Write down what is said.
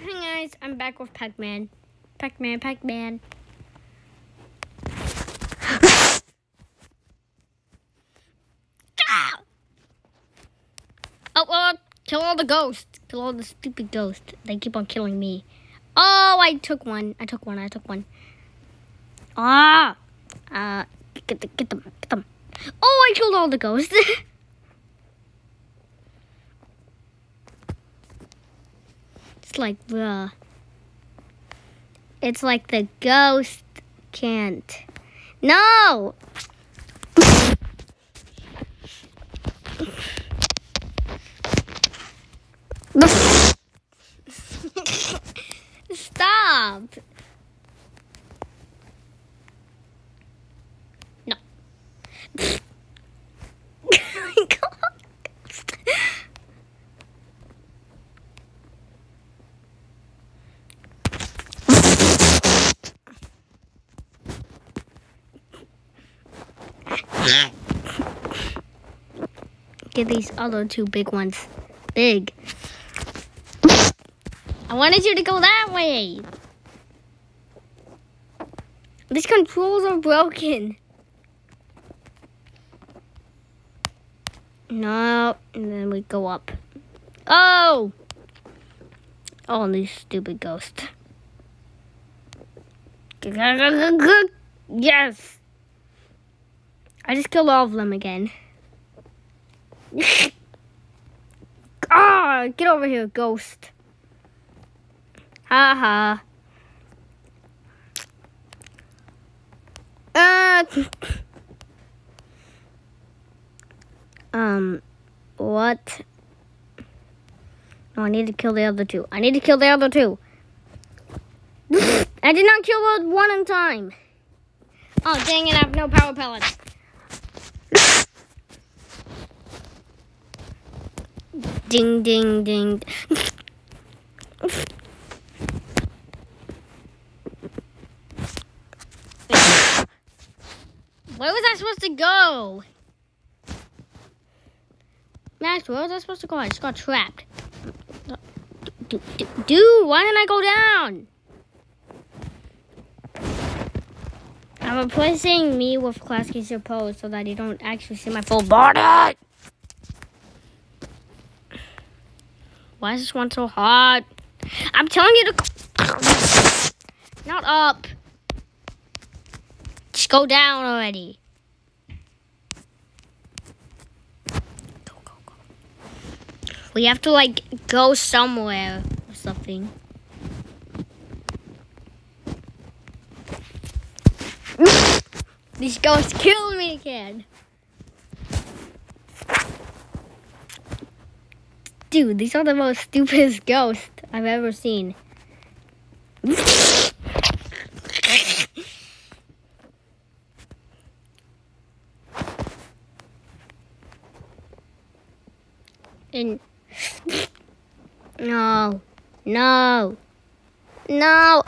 Hey guys, I'm back with Pac-Man. Pac-Man, Pac-Man. Ah! oh, uh, kill all the ghosts. Kill all the stupid ghosts. They keep on killing me. Oh, I took one. I took one. I took one. Ah! Uh, get, the, get them. Get them. Oh, I killed all the ghosts. it's like the... It's like the ghost can't. No! Stop! No. Get these other two big ones. Big. I wanted you to go that way. These controls are broken. No, and then we go up. Oh! Oh, these stupid ghosts. Yes! I just killed all of them again. Ah, get over here, ghost. Ha ha. Uh, um, what? No, I need to kill the other two. I need to kill the other two. I did not kill one in time. Oh, dang it, I have no power pellets. Ding, ding, ding. Where was I supposed to go? Max, where was I supposed to go? I just got trapped. Dude, why didn't I go down? I'm replacing me with Klasky Csupo so that you don't actually see my full body. Why is this one so hot? I'm telling you to... Not up. Just go down already. Go, go, go. We have to, like, go somewhere or something. These ghosts killed me again. Dude, these are the most stupidest ghosts I've ever seen. and no, no, no.